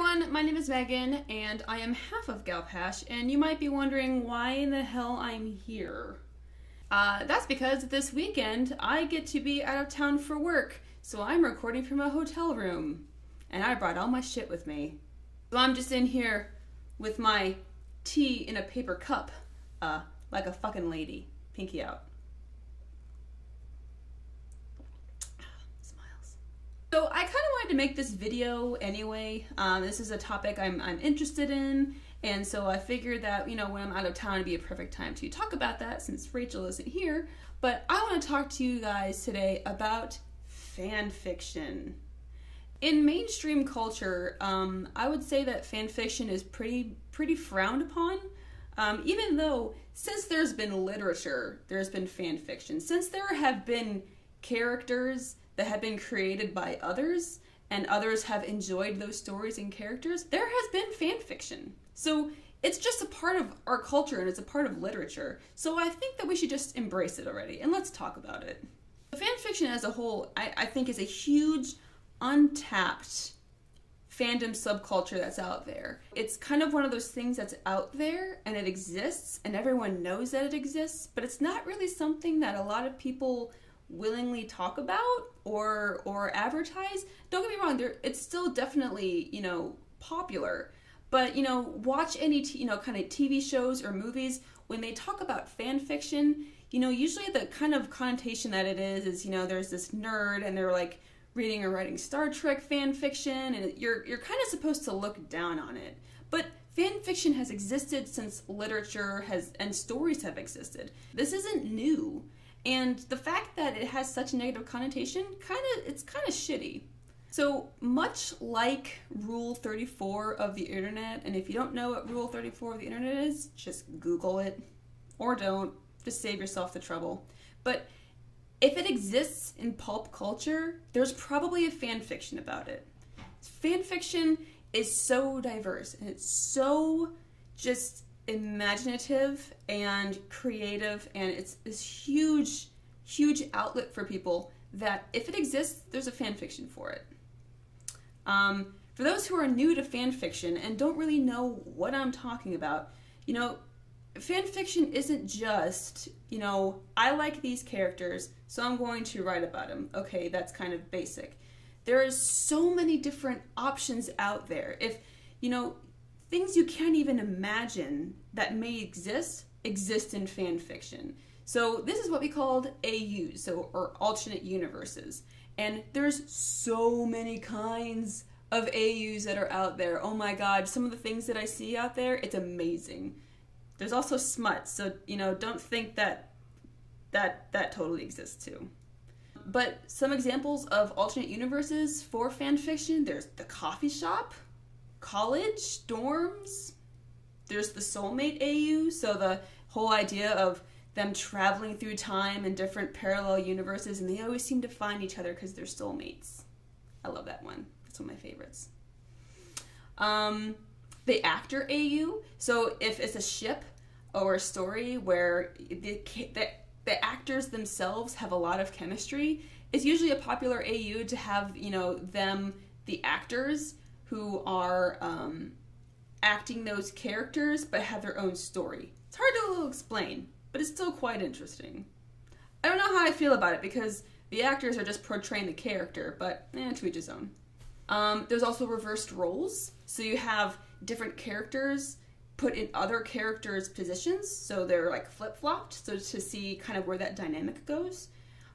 everyone, my name is Megan, and I am half of Gal Pash, and you might be wondering why in the hell I'm here. Uh, that's because this weekend I get to be out of town for work, so I'm recording from a hotel room. And I brought all my shit with me. So I'm just in here with my tea in a paper cup, uh, like a fucking lady. Pinky out. Smiles. So I kind of wanted to make this video anyway. Um, this is a topic I'm, I'm interested in, and so I figured that, you know, when I'm out of town, it'd be a perfect time to talk about that since Rachel isn't here. But I want to talk to you guys today about fan fiction. In mainstream culture, um, I would say that fan fiction is pretty pretty frowned upon. Um, even though since there's been literature, there's been fan fiction. Since there have been characters that have been created by others, and others have enjoyed those stories and characters, there has been fan fiction. So it's just a part of our culture and it's a part of literature. So I think that we should just embrace it already and let's talk about it. Fan fiction as a whole, I, I think, is a huge, untapped fandom subculture that's out there. It's kind of one of those things that's out there and it exists and everyone knows that it exists, but it's not really something that a lot of people willingly talk about or or advertise. Don't get me wrong, there it's still definitely, you know, popular. But, you know, watch any, t- you know, kind of TV shows or movies when they talk about fan fiction, you know, usually the kind of connotation that it is is, you know, there's this nerd and they're like reading or writing Star Trek fan fiction and you're you're kind of supposed to look down on it. But fan fiction has existed since literature has and stories have existed. This isn't new. And the fact that it has such a negative connotation, kind of it's kind of shitty. So, much like Rule 34 of the internet, and if you don't know what Rule 34 of the internet is, just Google it. Or don't, just save yourself the trouble. But if it exists in pulp culture, there's probably a fan fiction about it. Fan fiction is so diverse and it's so just imaginative and creative, and it's this huge, huge outlet for people that if it exists, there's a fan fiction for it. Um, for those who are new to fan fiction and don't really know what I'm talking about, you know, fan fiction isn't just, you know, I like these characters, so I'm going to write about them. Okay, that's kind of basic. There is so many different options out there. If, you know, things you can't even imagine that may exist exist in fan fiction. So this is what we called AUs, so or alternate universes. And there's so many kinds of AUs that are out there. Oh my god, some of the things that I see out there, it's amazing. There's also smut, so you know, don't think that that that totally exists too. But some examples of alternate universes for fan fiction, there's the coffee shop, college, dorms, there's the soulmate AU, so the whole idea of them traveling through time in different parallel universes, and they always seem to find each other because they're soulmates. I love that one. That's one of my favorites. Um, the actor AU. So if it's a ship or a story where the, the, the actors themselves have a lot of chemistry, it's usually a popular AU to have you know them the actors who are um, acting those characters but have their own story. It's hard to explain, but it's still quite interesting. I don't know how I feel about it because the actors are just portraying the character, but eh, to each his own. Um, there's also reversed roles, so you have different characters put in other characters' positions, so they're like flip flopped, so to see kind of where that dynamic goes.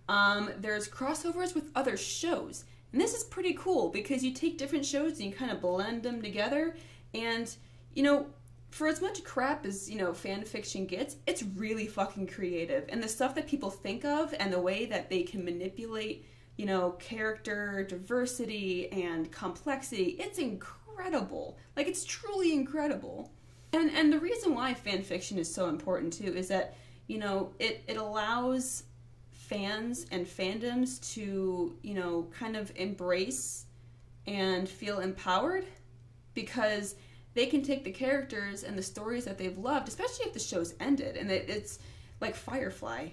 Um, there's crossovers with other shows, and this is pretty cool because you take different shows and you kind of blend them together, and you know, for as much crap as you know fan fiction gets it's really fucking creative. And the stuff that people think of and the way that they can manipulate you know character diversity and complexity it's incredible. Like it's truly incredible. And and the reason why fan fiction is so important too is that you know it it allows fans and fandoms to you know kind of embrace and feel empowered because they can take the characters and the stories that they've loved, especially if the show's ended and it, it's like Firefly.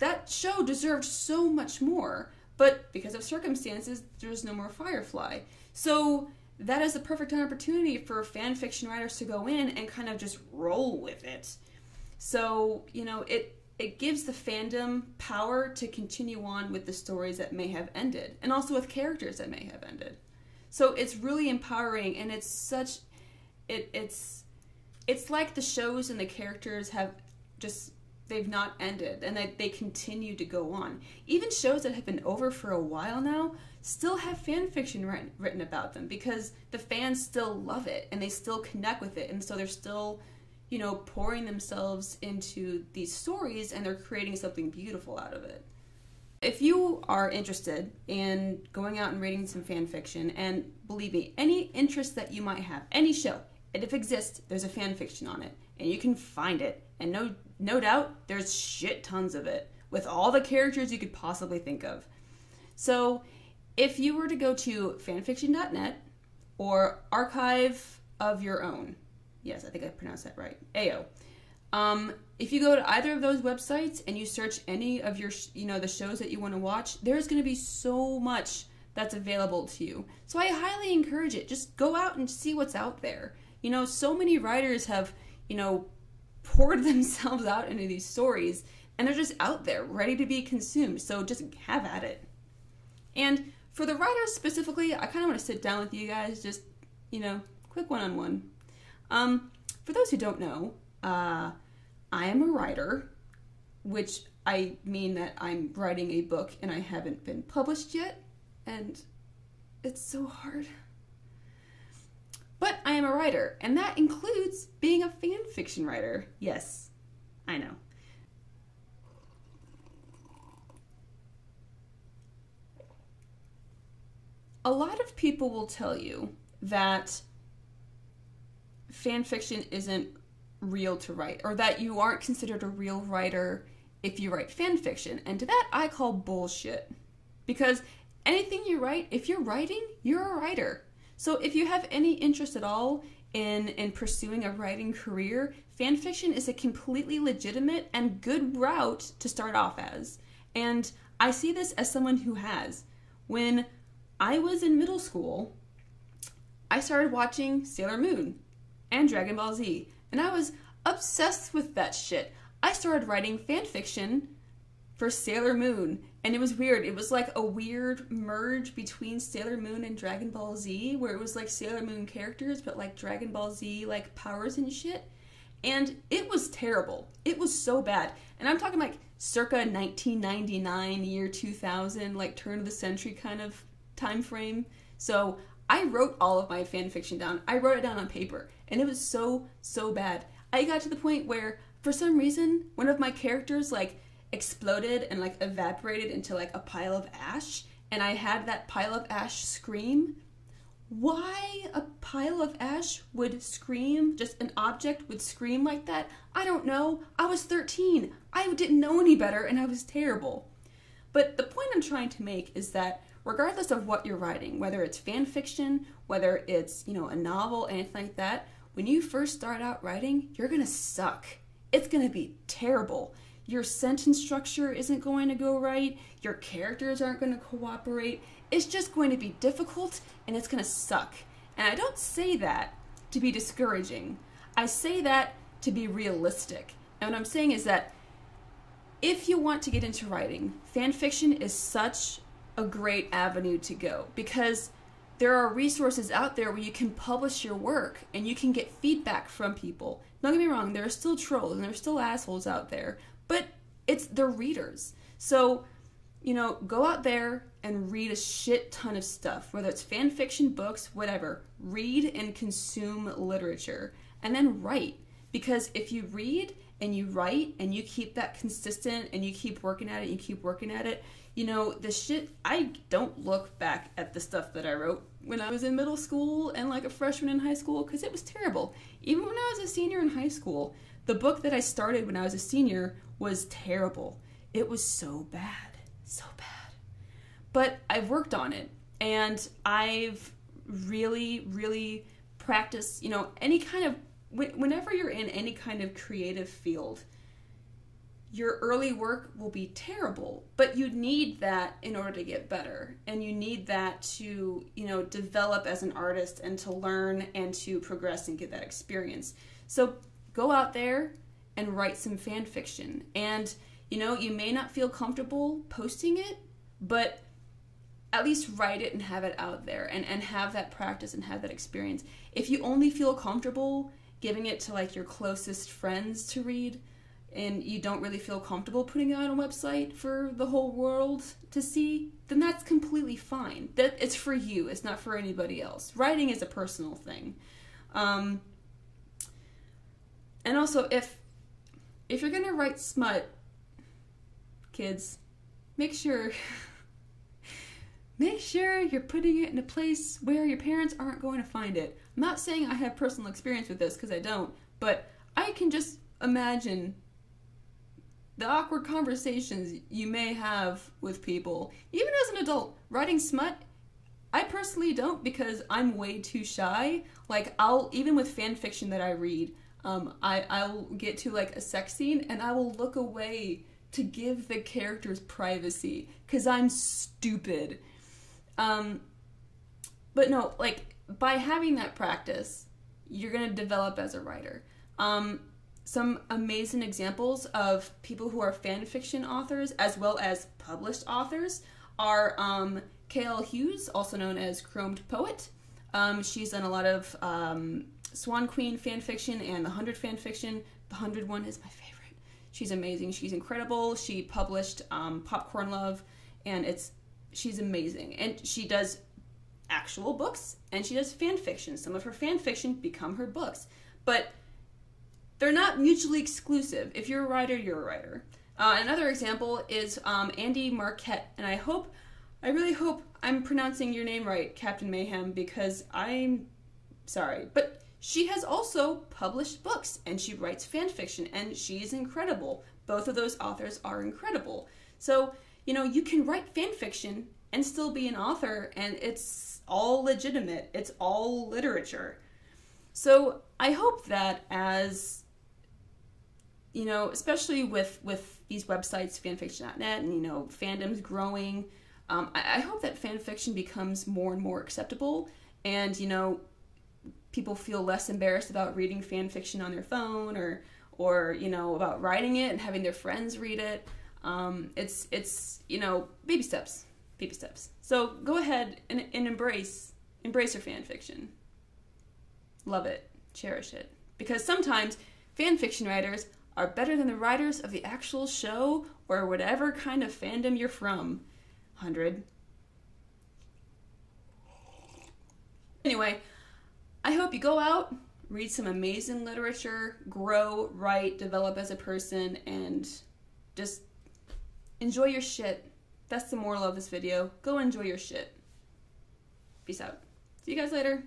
That show deserved so much more, but because of circumstances, there's no more Firefly. So that is the perfect opportunity for fan fiction writers to go in and kind of just roll with it. So, you know, it it gives the fandom power to continue on with the stories that may have ended and also with characters that may have ended. So it's really empowering and it's such it it's it's like the shows and the characters have just they've not ended and that they continue to go on. Even shows that have been over for a while now still have fan fiction written, written about them because the fans still love it and they still connect with it and so they're still you know pouring themselves into these stories and they're creating something beautiful out of it. If you are interested in going out and reading some fan fiction and believe me any interest that you might have any show and if it exists there's a fan fiction on it and you can find it and no no doubt there's shit tons of it with all the characters you could possibly think of. So, if you were to go to fanfiction.net or archive of our own, yes, I think I pronounced that right, AO. Um, if you go to either of those websites and you search any of your, you know, the shows that you want to watch, there's going to be so much that's available to you. So I highly encourage it. Just go out and see what's out there. You know, so many writers have, you know, poured themselves out into these stories and they're just out there ready to be consumed. So just have at it. And for the writers specifically, I kind of want to sit down with you guys, just, you know, quick one on one. Um, for those who don't know, uh, I am a writer, which I mean that I'm writing a book and I haven't been published yet, and it's so hard. But I am a writer, and that includes being a fan fiction writer. Yes, I know. A lot of people will tell you that fan fiction isn't real to write, or that you aren't considered a real writer if you write fan fiction. And to that, I call bullshit. Because anything you write, if you're writing, you're a writer. So if you have any interest at all in in pursuing a writing career, fan fiction is a completely legitimate and good route to start off as. And I see this as someone who has. When I was in middle school, I started watching Sailor Moon and Dragon Ball Z, and I was obsessed with that shit. I started writing fan fiction for Sailor Moon. And it was weird. It was like a weird merge between Sailor Moon and Dragon Ball Z, where it was like Sailor Moon characters, but like Dragon Ball Z, like powers and shit. And it was terrible. It was so bad. And I'm talking like circa 1999, year 2000, like turn of the century kind of time frame. So I wrote all of my fan fiction down. I wrote it down on paper, and it was so, so bad. I got to the point where, for some reason, one of my characters, like, exploded and like evaporated into like a pile of ash and I had that pile of ash scream. Why a pile of ash would scream, just an object would scream like that, I don't know. I was 13. I didn't know any better and I was terrible. But the point I'm trying to make is that regardless of what you're writing, whether it's fan fiction, whether it's, you know, a novel, anything like that, when you first start out writing, you're going to suck. It's going to be terrible your sentence structure isn't going to go right, your characters aren't going to cooperate. It's just going to be difficult and it's going to suck. And I don't say that to be discouraging. I say that to be realistic. And what I'm saying is that if you want to get into writing, fan fiction is such a great avenue to go because there are resources out there where you can publish your work and you can get feedback from people. Don't get me wrong, there are still trolls and there are still assholes out there, but it's the readers. So, you know, go out there and read a shit ton of stuff, whether it's fan fiction, books, whatever. Read and consume literature and then write. Because if you read and you write and you keep that consistent and you keep working at it, you keep working at it, you know, the shit, I don't look back at the stuff that I wrote when I was in middle school and like a freshman in high school because it was terrible. Even when I was a senior in high school, the book that I started when I was a senior was terrible. It was so bad, so bad. But I've worked on it and I've really, really practiced, you know, any kind of, whenever you're in any kind of creative field, your early work will be terrible but you need that in order to get better. And you need that to you know develop as an artist and to learn and to progress and get that experience. So go out there and write some fan fiction. And you know you may not feel comfortable posting it but at least write it and have it out there and, and have that practice and have that experience. If you only feel comfortable giving it to like your closest friends to read and you don't really feel comfortable putting it on a website for the whole world to see, then that's completely fine. That it's for you. It's not for anybody else. Writing is a personal thing. Um, and also, if if you're gonna write smut, kids, make sure make sure you're putting it in a place where your parents aren't going to find it. I'm not saying I have personal experience with this because I don't, but I can just imagine the awkward conversations you may have with people, even as an adult. Writing smut, I personally don't because I'm way too shy. Like I'll even with fan fiction that I read, um, I I'll get to like a sex scene and I will look away to give the characters privacy because I'm stupid. Um, but no, like by having that practice, you're gonna develop as a writer. Um, some amazing examples of people who are fan fiction authors as well as published authors are um, K.L. Hughes, also known as Chrmdpoet. Um, she's done a lot of um, Swan Queen fan fiction and the Hundred fan fiction. The Hundred one is my favorite. She's amazing. She's incredible. She published um, Popcorn Love, and it's she's amazing. And she does actual books and she does fan fiction. Some of her fan fiction become her books, but they're not mutually exclusive. If you're a writer, you're a writer. Uh, another example is um, Andi Marquette, and I hope, I really hope I'm pronouncing your name right, Captain Mayhem, because I'm sorry, but she has also published books and she writes fan fiction, and she's incredible. Both of those authors are incredible. So, you know, you can write fan fiction and still be an author, and it's all legitimate, it's all literature. So, I hope that as you know, especially with with these websites, fanfiction.net, and you know, fandoms growing. Um, I, I hope that fanfiction becomes more and more acceptable, and you know, people feel less embarrassed about reading fanfiction on their phone or or you know about writing it and having their friends read it. Um, it's it's you know baby steps, baby steps. So go ahead and, and embrace embrace your fanfiction. Love it, cherish it, because sometimes fanfiction writers are better than the writers of the actual show or whatever kind of fandom you're from. 100. Anyway, I hope you go out, read some amazing literature, grow, write, develop as a person, and just enjoy your shit. That's the moral of this video. Go enjoy your shit. Peace out. See you guys later.